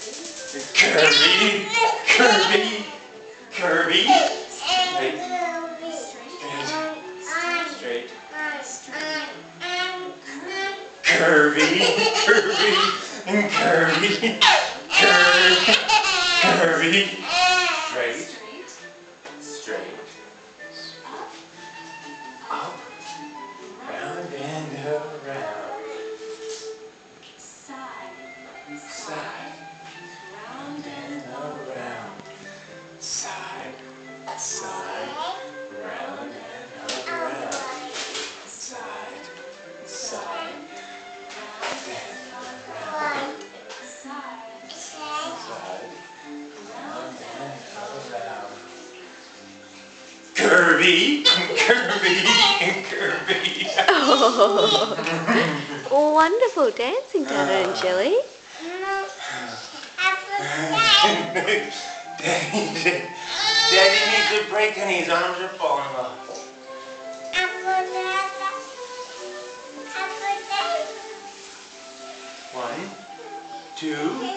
Curvy, curvy, curvy. Straight, straight. Curvy, curvy, and curvy, curvy, curvy. Straight, straight. Up, round and around. Side. Side. Curvy, curvy, curvy. Oh, wonderful dancing, Dada and ah. Jilly. Daddy, Daddy needs a break and his arms are falling off. One, two,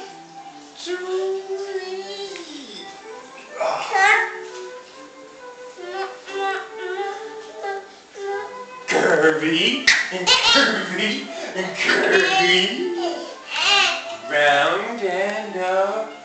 three. curvy, and curvy, and curvy. Round and up.